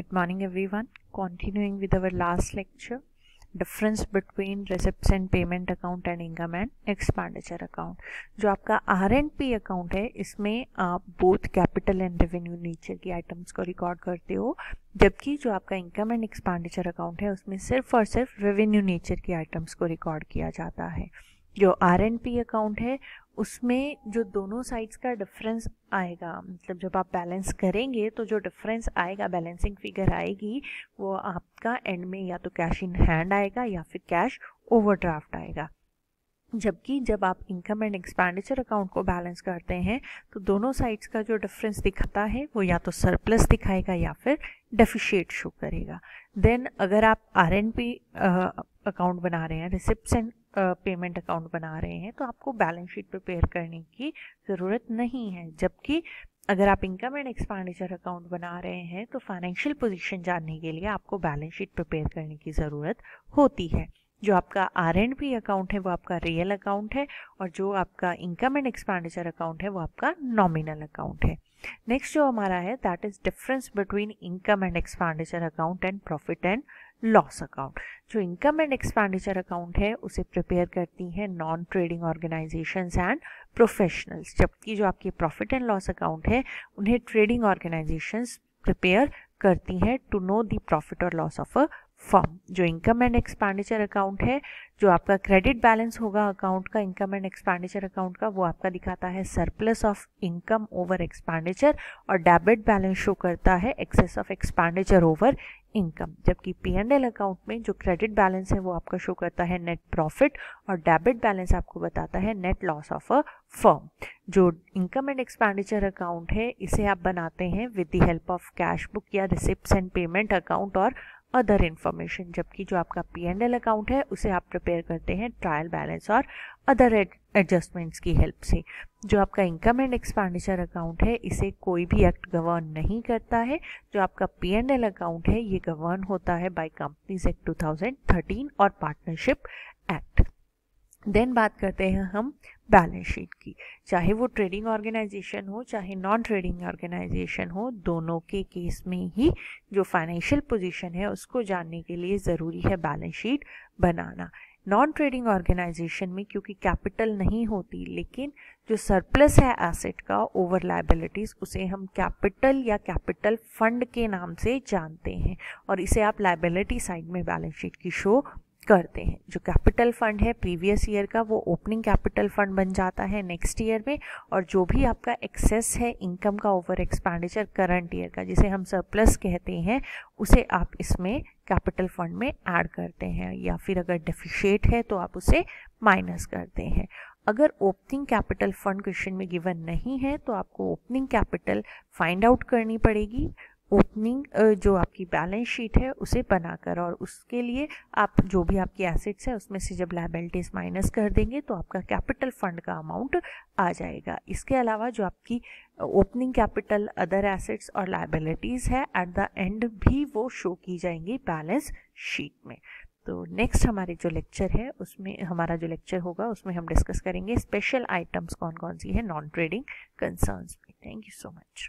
Good morning everyone. Continuing with our last lecture, difference between receipts and payment account and income and expenditure account. जो आपका R and P account है इसमें आप both capital and revenue nature की items को record करते हो जबकि जो आपका इनकम एंड एक्सपेंडिचर अकाउंट है उसमें सिर्फ़ और सिर्फ़ रेवेन्यू नेचर की आइटम्स को रिकॉर्ड किया जाता है जो आर एंड पी अकाउंट है उसमें जो दोनों साइड्स का डिफरेंस आएगा मतलब जब आप बैलेंस करेंगे तो जो डिफरेंस आएगा बैलेंसिंग फिगर आएगी, वो आपका एंड में या तो कैश इन हैंड आएगा या फिर कैश ओवरड्राफ्ट आएगा। जबकि जब आप इनकम एंड एक्सपेंडिचर अकाउंट को बैलेंस करते हैं तो दोनों साइड्स का जो डिफरेंस दिखता है, वो या तो सरप्लस दिखाएगा या फिर डेफिशिएट शो करेगा। देन अगर आप आर एन पी अकाउंट बना रहे हैं रिसिप्ट एंड पेमेंट अकाउंट बना रहे हैं तो आपको बैलेंस शीट प्रिपेयर करने की ज़रूरत नहीं है। जबकि अगर आप इनकम एंड एक्सपेंडिचर अकाउंट बना रहे हैं तो फाइनेंशियल पोजीशन जानने के लिए आपको बैलेंस शीट प्रिपेयर करने की ज़रूरत होती है। जो आपका आर एंड पी अकाउंट है, वो आपका रियल अकाउंट है, और जो आपका इनकम एंड एक्सपेंडिचर अकाउंट है, वो आपका नॉमिनल अकाउंट है। नेक्स्ट जो हमारा है that is difference between income and expenditure account and profit and loss account जो इनकम एंड एक्सपेंडिचर अकाउंट है, उसे प्रिपेयर करती हैं non trading organisations and professionals जबकि जो आपकी प्रॉफिट एंड लॉस अकाउंट है, उन्हें ट्रेडिंग ऑर्गेनाइजेशंस प्रिपेयर करती हैं टू नो द प्रॉफिट और लॉस ऑफ़ अ फर्म, जो इनकम एंड एक्सपेंडिचर अकाउंट है, जो आपका क्रेडिट बैलेंस होगा अकाउंट का इनकम एंड एक्सपेंडिचर अकाउंट का, वो आपका दिखाता है surplus of income over expenditure और डेबिट बैलेंस शो करता है excess of expenditure over income जबकि पी एंड एल अकाउंट में जो क्रेडिट बैलेंस है, वो आपका शो करता है नेट प्रॉफिट और डेबिट बैलेंस आपको बताता है net loss of a firm जो इनकम एंड एक्सपेंडिचर अकाउंट है, इसे आप बनाते हैं with the help of cash book या रिसिप्ट एंड पेमेंट अकाउंट और अदर इन्फॉर्मेशन जबकि जो आपका पी एंड एल अकाउंट है, उसे आप प्रिपेयर करते हैं ट्रायल बैलेंस और अदर एडजस्टमेंट्स की हेल्प से। जो आपका इनकम एंड एक्सपेंडिचर अकाउंट है, इसे कोई भी एक्ट गवर्न नहीं करता है। जो आपका पी एंड एल अकाउंट है, ये गवर्न होता है बाय कंपनीज़ एक्ट 2013 और पार्टनरशिप एक्ट देन बात करते हैं हम बैलेंस शीट की। चाहे वो ट्रेडिंग ऑर्गेनाइजेशन हो, चाहे नॉन ट्रेडिंग ऑर्गेनाइजेशन हो, दोनों के केस में ही जो फाइनेंशियल पोजीशन है, उसको जानने के लिए ज़रूरी है बैलेंस शीट बनाना। नॉन ट्रेडिंग ऑर्गेनाइजेशन में क्योंकि कैपिटल नहीं होती, लेकिन जो सरप्लस है एसेट का ओवर लाइबिलिटीज़ उसे हम कैपिटल या कैपिटल फंड के नाम से जानते हैं। और इसे आप लाइबिलिटी साइड में बैलेंस शीट की शो करते हैं। जो कैपिटल फंड है, प्रीवियस ईयर का, वो ओपनिंग कैपिटल फंड बन जाता है नेक्स्ट ईयर में और जो भी आपका एक्सेस है, इनकम का ओवर एक्सपेंडिचर करंट ईयर का, जिसे हम सरप्लस कहते हैं, उसे आप इसमें कैपिटल फंड में ऐड करते हैं या फिर अगर डेफिशिएट है तो आप उसे माइनस करते हैं। अगर ओपनिंग कैपिटल फंड क्वेश्चन में गिवन नहीं है तो आपको ओपनिंग कैपिटल फाइंड आउट करनी पड़ेगी। ओपनिंग जो आपकी बैलेंस शीट है, उसे बनाकर और उसके लिए आप जो भी आपकी एसेट्स है, उसमें से जब लाइबिलिटीज़ माइनस कर देंगे तो आपका कैपिटल फंड का अमाउंट आ जाएगा। इसके अलावा जो आपकी ओपनिंग कैपिटल अदर एसेट्स और लाइबिलिटीज़ है एट द एंड भी वो शो की जाएँगी बैलेंस शीट में। तो नेक्स्ट हमारे जो लेक्चर है, उसमें, हमारा जो लेक्चर होगा, उसमें हम डिस्कस करेंगे स्पेशल आइटम्स कौन कौन सी है नॉन ट्रेडिंग कंसर्न्स में। Thank you so much